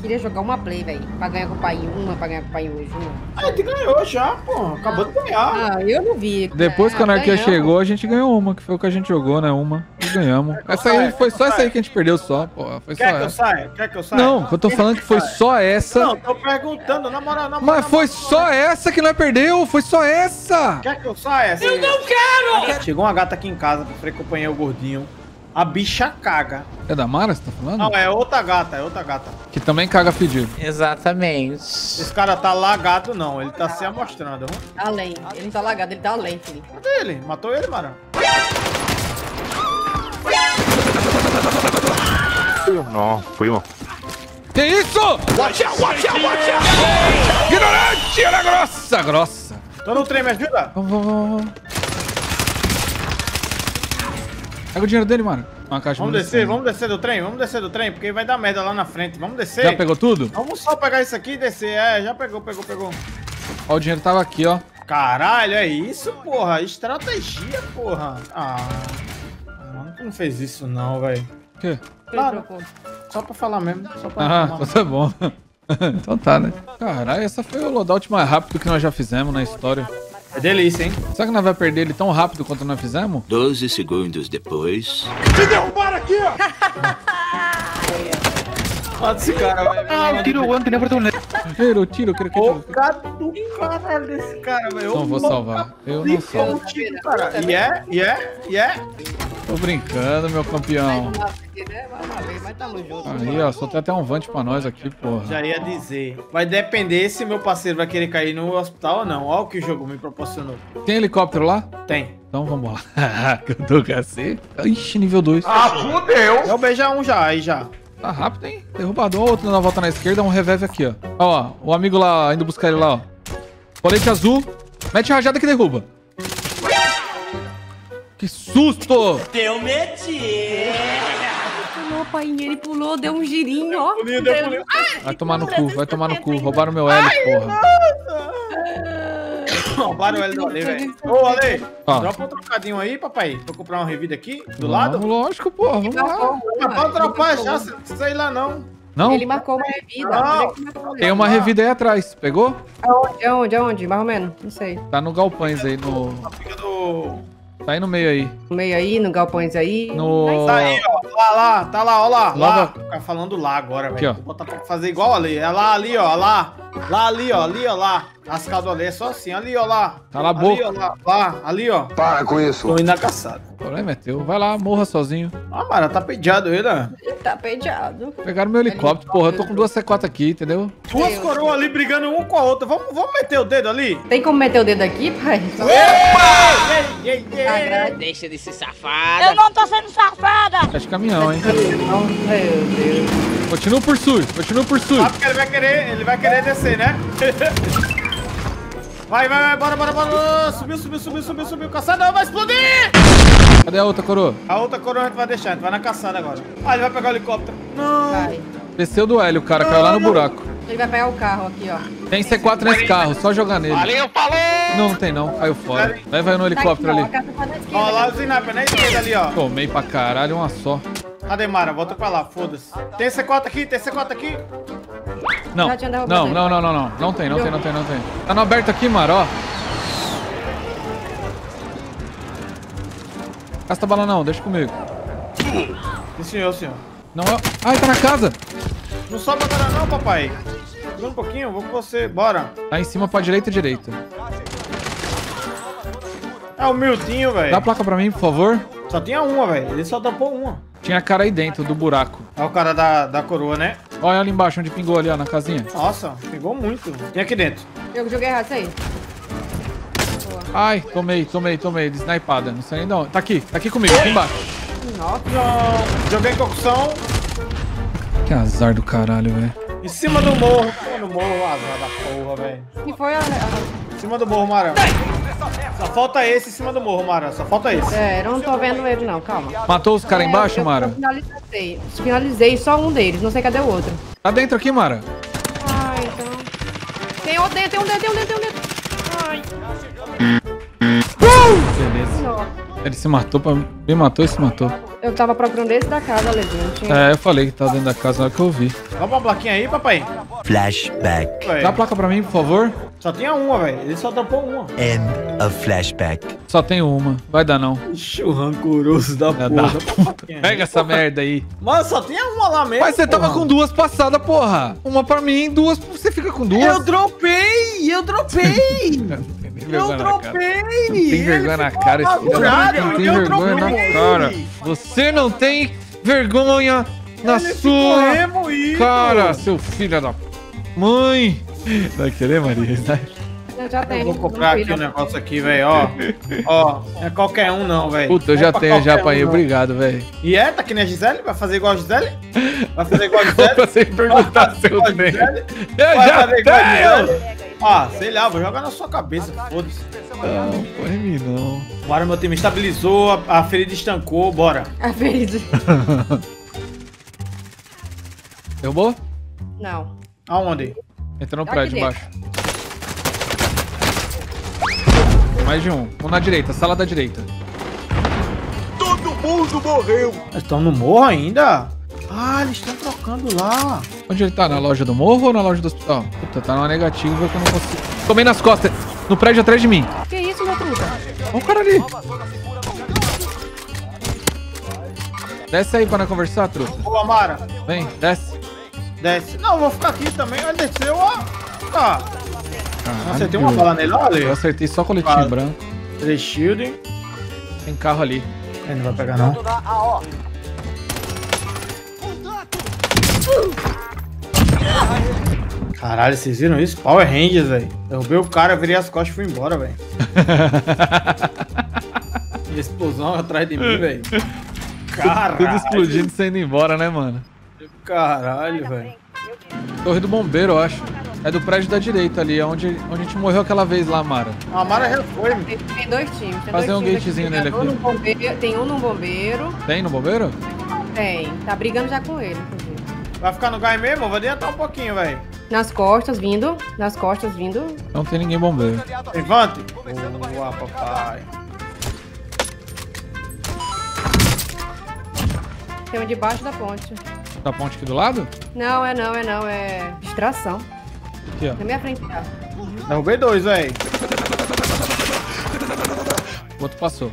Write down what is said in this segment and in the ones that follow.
Queria jogar uma play, velho. Pra ganhar com o pai em uma, pra ganhar com o pai em hoje. Uma. A gente ganhou já, pô. Acabou de ganhar. Ah, eu não vi. Depois que a Ah, anarquia ganhamos. chegou, a gente ganhou uma, que foi o que a gente jogou, né? Uma. E ganhamos. Essa aí foi só essa aí que a gente perdeu só, pô. Foi só Quer que eu essa. saia? Quer que eu saia? Não, eu tô falando que foi só essa. Não, tô perguntando, na moral, na moral. Mas foi só essa que nós perdeu, foi só essa. Quer que eu saia? Eu não quero! Chegou uma gata aqui em casa pra acompanhar o gordinho. A bicha caga. É da Mara, você tá falando? Não, é outra gata, é outra gata. Que também caga pedido. Exatamente. Esse cara tá lagado, não. Ele tá se amostrando. viu? Além. Ele não tá lagado, ele tá além, filho. Cadê ele? Matou ele, Marão? No, fuimos. Que isso? Watch out, watch out, watch out! Ignorante, era grossa, grossa. Tô no trem, me ajuda? Vamos, vamos, vamos. Pega o dinheiro dele, mano. Uma caixa Vamos descer, vamos descer do trem, vamos descer do trem, porque vai dar merda lá na frente. Vamos descer. Já pegou tudo? Vamos só pegar isso aqui e descer. É, já pegou, pegou, pegou. Ó, o dinheiro tava aqui, ó. Caralho, é isso, porra. Estratégia, porra. Ah. Mano, tu não fez isso não, velho. O quê? Claro. Só pra falar mesmo. Só pra Ah, falar tá bom. então tá, né? Caralho, essa foi o loadout mais rápido que nós já fizemos na história. É delícia, hein? Será que nós vai perder ele tão rápido quanto nós fizemos? 12 segundos depois. Olha esse cara, velho. Ah, tiro, weón, tenía oportunidad. Tiro, tiro, tiro, O tiro. cara do caralho desse cara, velho. Não vou salvar. Eu não salvo. Tiro, cara. E é, e é, e é. Tô brincando, meu campeão. Ah, né? Aí, ó, soltei até um vante pra nós aqui, porra. Já ia dizer. Vai depender se meu parceiro vai querer cair no hospital ou não. Olha o que o jogo me proporcionou. Tem helicóptero lá? Tem. Então vamos lá. que eu tô cacete. Ixi, nível 2. Eu beijar um já, aí já. Tá rápido, hein? Derrubador, outro dando a volta na esquerda, um reveve aqui, ó. Ó, o amigo lá, indo buscar ele lá, ó. Colete azul. Mete rajada que derruba. Que susto! Pulou, pai, ele pulou, deu um girinho, ó. Pulinho, deu pulinho. Vai tomar no cu, vai tomar no cu. Roubaram meu L, porra. Roubaram ele do Ale, velho. Ô, Ale, Ó. dropa um trocadinho aí, papai. Pra eu comprar uma revida aqui, do lado. Lógico, porra, vamos lá. Mas pode dropar já, não sei lá não. Não? Ele marcou uma revida. Marcou? Tem uma revida aí atrás. Pegou? Aonde, aonde, aonde? Mais ou menos? Não sei. Tá no galpões aí, no... Fica do... Tá aí no meio aí. No meio aí, no galpões aí. No... Tá aí, ó. Lá, lá, tá lá, ó lá. Lá. Lava- Ficar falando lá agora, Aqui, velho. ó. Vou botar pra fazer igual ali. É lá, ali, ó. Lá. Lá, ali, ó. Ali, ó. Lá. Lascado ali. É só assim. Ali, ó. Lá. Cala a Ali, boca. ó. Lá. lá. Ali, ó. Para com isso. Tô indo na caçada. O problema é teu. Vai lá, morra sozinho. Ah, mano, tá pediado ele, né? Ele tá pedeado. Pegaram meu helicóptero, porra. Eu tô com duas C4 aqui, entendeu? Duas coroas ali brigando um com a outra. Vamos, vamos meter o dedo ali? Tem como meter o dedo aqui, pai? Ei, ei, ei, ei. Deixa de ser safada. Eu não tô sendo safada! Tá de caminhão, hein? Meu Deus. Continua por sul, continua por sul. Ah, porque ele vai querer, ele vai querer descer, né? Vai, vai, vai, bora, bora, bora. Subiu, subiu, subiu, subiu, subiu. Caçada, vai explodir! Cadê a outra coroa? A outra coroa a gente vai deixar, a gente vai na caçada agora. Ah, ele vai pegar o helicóptero. Não. Vai. Desceu do Hélio, o cara caiu lá no buraco. Ele vai pegar o carro aqui, ó. Tem C4 nesse carro, só jogar nele. Valeu, falou! Não, não tem não, caiu fora. Leva aí no helicóptero Tá ali. aqui, ó, a casa tá. Ó, lá o sniper, na esquerda ali, ó. Tomei pra caralho, uma só. Cadê Mara? Volta pra lá, foda-se. Tem C4 aqui, tem C4 aqui. Não, não, não, não, não, não. Não tem, não tem, não tem, não tem. Tá no aberto aqui, Mara, ó. Gasta bala não, deixa comigo. Sim, senhor, senhor. Não é... Ai, tá na casa! Não sobe agora não, papai. Segura um pouquinho, vou com você, bora. Tá em cima pra direita e direita. É o Miltinho, Dá a velho. placa pra mim, por favor. Só tinha uma, velho. Ele só tampou uma. Tinha cara aí dentro do buraco. É o cara da, da coroa, né? Olha ali embaixo, onde pingou ali, ó, na casinha. Nossa, pegou muito. Tem aqui dentro. Eu joguei errado isso aí. Ai, tomei, tomei, tomei, de snipada. Não sei nem de onde. Tá aqui, tá aqui comigo, aqui embaixo. Nossa. Não. Joguei concussão. Que azar do caralho, velho. Em cima do morro. Em cima do morro, azar da porra, velho. Que foi a... Em cima do morro, Mara. Só falta esse em cima do morro, Mara. Só falta esse. É, eu não tô vendo ele não, calma. Matou os caras É, embaixo, eu- Mara? Eu finalizei. Finalizei só um deles, não sei cadê o outro. Tá dentro aqui, Mara? Ah, então... Tem outro dentro, tem um dentro, tem um dentro, tem um dentro. Ai, Beleza. nossa. Ele se matou pra... Me matou e se matou. Eu tava procurando esse da casa, Lezinho. Tinha... É, eu falei que tá dentro da casa na hora que eu vi. Dá uma plaquinha aí, papai. Flashback. Dá a placa pra mim, por favor? Só tinha uma, velho. Ele só dropou uma. End of flashback. Só tem uma. Vai dar não. Ixi, o rancoroso da É, porra. uma plaquinha aí. Pega essa merda aí. Mano, só tinha uma lá mesmo. Mas você tava porra. com duas passadas, porra. Uma pra mim, duas. Você fica com duas. Eu dropei! Eu dropei! Não tem nem eu vergonha na cara. dropei! Não tem vergonha na cara, esse filho da puta. Não tem vergonha na cara. Você não tem vergonha na Ele sua cara, seu filho da mãe. Vai querer, Maria? Eu já Eu tenho. vou comprar aqui o negócio aqui, velho, ó. Ó, não é qualquer um não, velho. Puta, eu é já pra tenho, já apanhei. um. Obrigado, velho. E é? Tá que nem a Gisele? Vai fazer igual a Gisele? Vai fazer igual a Gisele? Você perguntar se eu Vai fazer tenho. Eu Vai já tenho. Ah, sei lá, vou jogar na sua cabeça, foda-se. Não, põe em mim não. Bora, meu time estabilizou, a, a ferida estancou, bora. A ferida. Derrubou? Não. Aonde? Entra no prédio embaixo. Mais de um. Um na direita, sala da direita. Eles estão no morro ainda? Ah, eles estão trocando lá. Onde ele tá? Na loja do morro ou na loja do hospital? Puta, tá numa negativa que eu não consigo. Tomei nas costas. No prédio atrás de mim. Que isso, meu truta? Olha o cara ali. Desce aí pra nós conversar, truta. Ô, Amara, Vem, desce. Desce. Não, eu vou ficar aqui também. Ele desceu, ó. Tá. Caralho, tem uma bala nele, olha. Eu acertei só coletinho branco. Três shield. Tem carro ali. Ele não vai pegar, não. Caralho, vocês viram isso? Power Rangers, velho. Derrubei o cara, virei as costas e fui embora, velho. Explosão atrás de mim, velho. Tudo Caralho. explodindo e saindo embora, né, mano? Caralho, velho. Torre do bombeiro, eu acho. É do prédio da direita ali, é onde, onde a gente morreu aquela vez lá, Mara. A Mara já foi. Tem, dois times. Tem Fazer dois um times gatezinho nele Tem um aqui. no bombeiro- Tem um no bombeiro. Tem no bombeiro? Tem. Tá brigando já com ele, inclusive. Vai ficar no gai mesmo? Vou adiantar um pouquinho, velho. Nas costas, vindo. Nas costas, vindo. Não tem ninguém bombeiro. Levante. Boa, papai. Tem um debaixo da ponte. Da ponte aqui do lado? Não, é não, é não. É distração. Aqui, ó. Na minha frente tá. Derrubei dois, velho. O outro passou.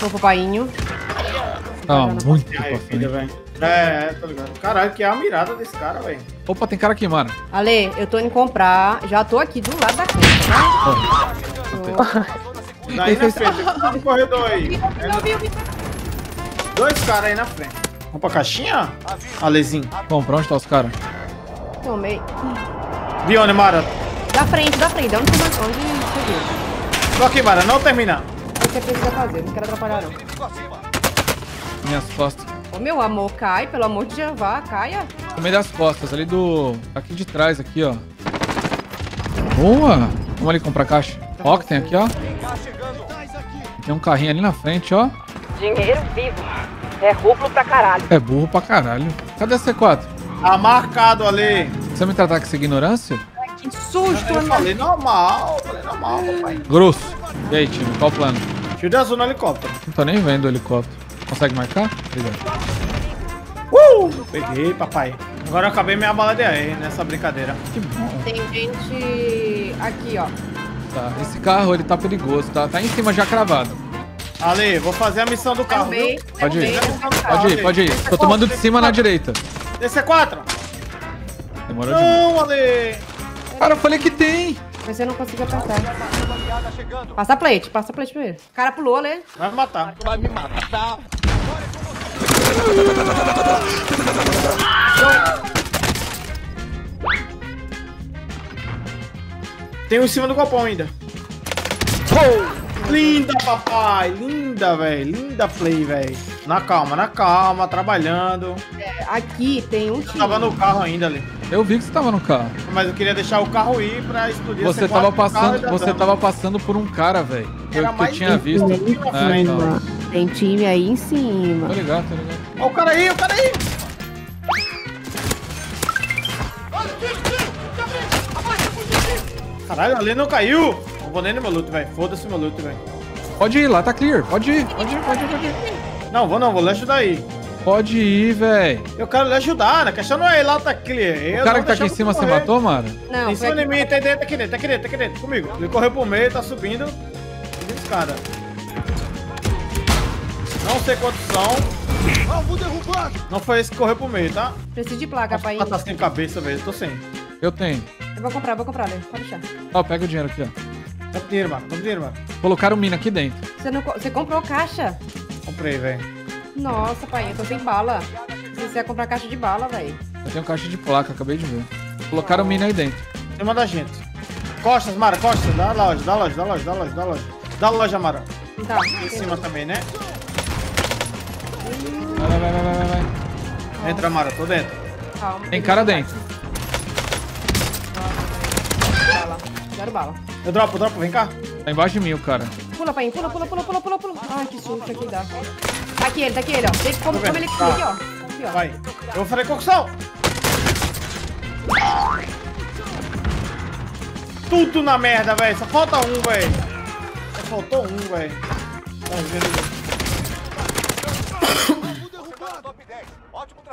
Vou pro painho. Tá muito pra frente. velho. É, é, tô ligado. Caralho, que é a mirada desse cara, velho. Opa, tem cara aqui, Mara. Ale, eu tô indo comprar. Já tô aqui do lado da frente, tá? Daí na frente, no corredor aí. Dois caras aí na frente. Vamos pra caixinha? Alezinho. Bom, pra onde tá os caras? Tomei. Bione, Mara. Da frente, da frente. Onde você onde você viu? Tô aqui, Mara. Não termina. O que você precisa fazer? Não quero atrapalhar, não. Minhas costas. Ô, meu amor, cai. Pelo amor de Jeová, caia. No meio das costas, ali do. Aqui de trás, aqui, ó. Boa! Vamos ali comprar caixa. Ó, que tem aqui, ó. Tem um carrinho ali na frente, ó. Dinheiro vivo. É rublo pra caralho. É burro pra caralho. Cadê a C4? Tá marcado ali. Você me tratar com essa ignorância? Que susto, Eu mano. falei normal. Falei normal, papai. Grosso. E aí, time, qual o plano? Shield azul no helicóptero. Não tô nem vendo o helicóptero. Consegue marcar? Obrigado. Uh! Peguei, papai. Agora eu acabei minha bala de air nessa brincadeira. Que bom. Tem gente aqui, ó. Tá. Esse carro, ele tá perigoso, tá? Tá em cima já cravado. Ale, vou fazer a missão do carro, Derrubei. viu? Pode ir. Pode ir, pode ir. Tô tomando de cima na direita. DC4. Demorou demais. Não, Ale. Cara, eu falei que tem. Mas você não conseguiu apertar. Passa plate, passa plate primeiro. O cara pulou, né? Vai me matar. Tem um em cima do galpão ainda. Linda, papai! Linda, velho. Linda play, velho. Na calma, na calma, trabalhando. Aqui tem um time. Tava no carro ainda ali. Eu vi que você tava no carro. Mas eu queria deixar o carro ir pra explodir Você esse tava passando, você tava passando por um cara, velho. Que eu mais tinha visto. na É, frente, então. mano. Tem time aí em cima. Tô ligado, tô ligado. Ó, o cara aí, o cara aí! Caralho, ali não caiu! Não vou nem no meu loot, velho. Foda-se meu loot, velho. Pode ir, lá tá clear. Pode ir, pode ir, pode ir, pode ir. Não, vou não, vou lhe ajudar aí. Pode ir, velho. Eu quero lhe ajudar, né? A questão não é ir lá, tá clear. Eu O cara que tá aqui em cima, você matou, mano? Não, Em cima de mim, tá dentro, tá aqui dentro, tá aqui dentro, tá aqui dentro, comigo. Ele correu pro meio, tá subindo. Subindo escada. Não sei quantos são. Não foi esse que correu pro meio, tá? Preciso de placa, pai. Ah, tá sem cabeça mesmo, tô sem. Eu tenho. Vou comprar, vou comprar, Lê. Pode deixar. Ó, pega o dinheiro aqui, ó. Dá dinheiro, mano, dá dinheiro, mano. Colocaram mina aqui dentro. Você, não, co- você comprou caixa? Comprei, velho. Nossa, pai, eu tô sem bala. Você ia comprar caixa de bala, velho. Eu tenho caixa de placa, acabei de ver. Colocaram mina aí dentro. Em cima da gente. Costas, Mara, costas. Da loja, da loja, da loja, da loja, da loja. Da loja, Mara. Tá. Em cima também, né? Vai, vai, vai, vai, vai, vai. Entra, Mara, tô dentro. Calma. Tem cara dentro. Zero bala. Eu dropo, eu dropo, vem cá. Tá embaixo de mim o cara. Pula, pai. Pula, pula, pula, pula, pula, pula. Ai, que susto aqui dá. Tá aqui ele, tá aqui ele, ó. Deixa como, Tô vendo. como ele aqui, Tá. aqui, ó. Aqui, ó. Vai. Eu vou fazer concussão. Tudo na merda, velho. Só falta um, velho. Só faltou um, velho. Tá vendo?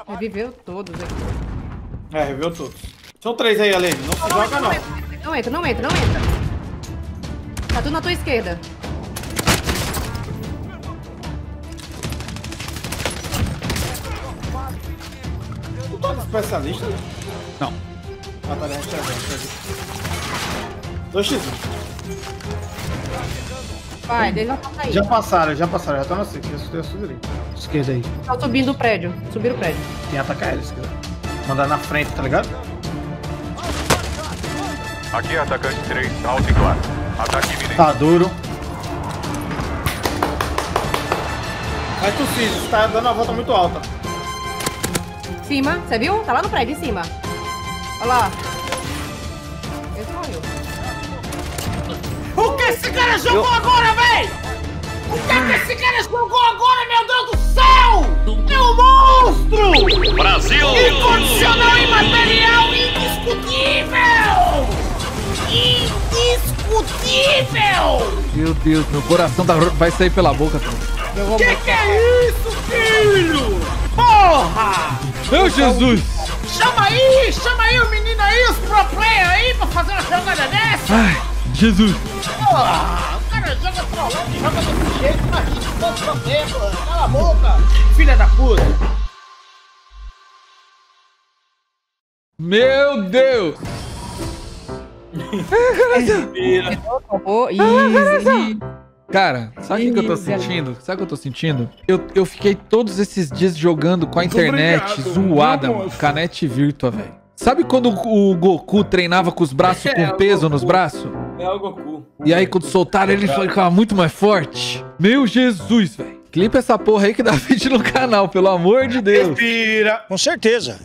Reviveu todos aqui. É, reviveu todos. São três aí, Alene. Não se joga, não. Não entra, não entra, não entra. Tá tudo na tua esquerda. Tu tá de especialista? Não. Ah, tá, deixa eu ver, deixa eu ver. 2x1. Vai, deixa eu passar aí. Já passaram, já passaram. Já tá na seca. Já eu subi ali. Esquerda aí. Tá subindo o prédio. Subiram o prédio. Tem atacar eles, cara. Mandar na frente, tá ligado? Aqui, atacante 3, alto e claro. Ataque iminente. Tá duro. Vai tu fiz, tá dando uma volta muito alta. Em cima, você viu? Tá lá no prédio, em cima. Olha lá. Esse morreu. O que esse cara jogou agora, véi? O que, que esse cara jogou agora, meu Deus do céu? É um monstro! Brasil! Incondicional e material indiscutível! Indiscutível! Meu Deus, meu coração tá... vai sair pela boca, cara. Que que é isso, filho? Porra! Meu Jesus! Chama aí, chama aí o menino aí, os pro player aí pra fazer uma jogada dessa! Ai, Jesus! Porra! O cara joga trollando e joga desse jeito, imagina, todo problema, cala a boca! Filha da puta! Meu Deus! Easy. Cara, sabe o que, que eu tô sentindo? Sabe o que eu tô sentindo? Eu, eu fiquei todos esses dias jogando com a internet zoada, mano. Canete Virtua, velho. Sabe quando o Goku treinava com os braços É, com peso nos braços? É o Goku. E aí quando soltaram ele, ele ficava muito mais forte. Meu Jesus, velho. Clipa essa porra aí que dá vídeo no canal, pelo amor de Deus. Respira! Com certeza.